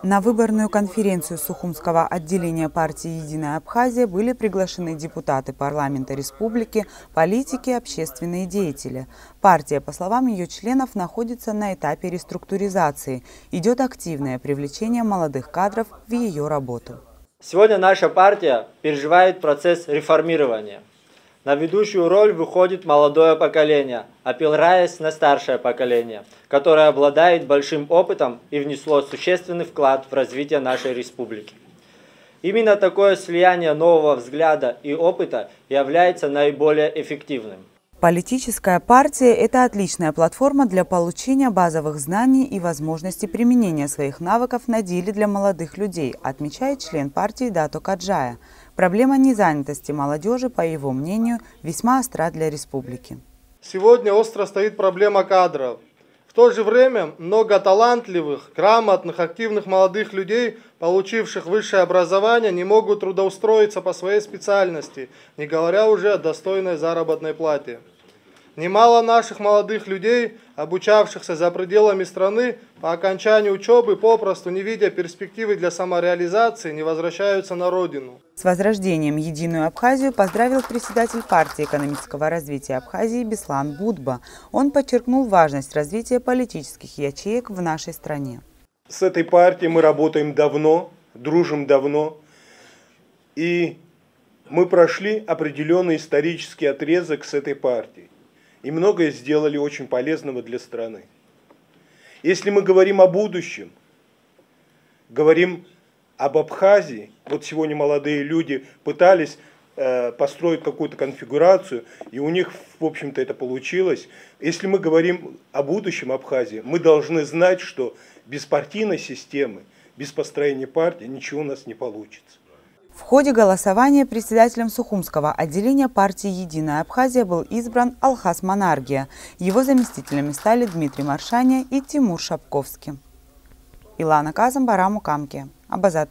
На выборную конференцию Сухумского отделения партии «Единая Абхазия» были приглашены депутаты парламента республики, политики, общественные деятели. Партия, по словам ее членов, находится на этапе реструктуризации. Идет активное привлечение молодых кадров в ее работу. Сегодня наша партия переживает процесс реформирования – на ведущую роль выходит молодое поколение, опираясь на старшее поколение, которое обладает большим опытом и внесло существенный вклад в развитие нашей республики. Именно такое слияние нового взгляда и опыта является наиболее эффективным. Политическая партия – это отличная платформа для получения базовых знаний и возможности применения своих навыков на деле для молодых людей, отмечает член партии Дато Каджая. Проблема незанятости молодежи, по его мнению, весьма остра для республики. Сегодня остро стоит проблема кадров. В то же время много талантливых, грамотных, активных молодых людей, получивших высшее образование, не могут трудоустроиться по своей специальности, не говоря уже о достойной заработной плате. Немало наших молодых людей, обучавшихся за пределами страны, по окончании учебы, попросту не видя перспективы для самореализации, не возвращаются на родину. С возрождением «Единую Абхазию» поздравил председатель партии экономического развития Абхазии Беслан Будба. Он подчеркнул важность развития политических ячеек в нашей стране. С этой партией мы работаем давно, дружим давно. И мы прошли определенный исторический отрезок с этой партией и многое сделали очень полезного для страны. Если мы говорим о будущем, говорим об Абхазии, вот сегодня молодые люди пытались э, построить какую-то конфигурацию, и у них, в общем-то, это получилось. Если мы говорим о будущем Абхазии, мы должны знать, что без партийной системы, без построения партии ничего у нас не получится. В ходе голосования председателем Сухумского отделения партии «Единая Абхазия» был избран Алхас Монаргия. Его заместителями стали Дмитрий Маршаня и Тимур Шапковский. Илана Казам, Бараму Камки. Абаза.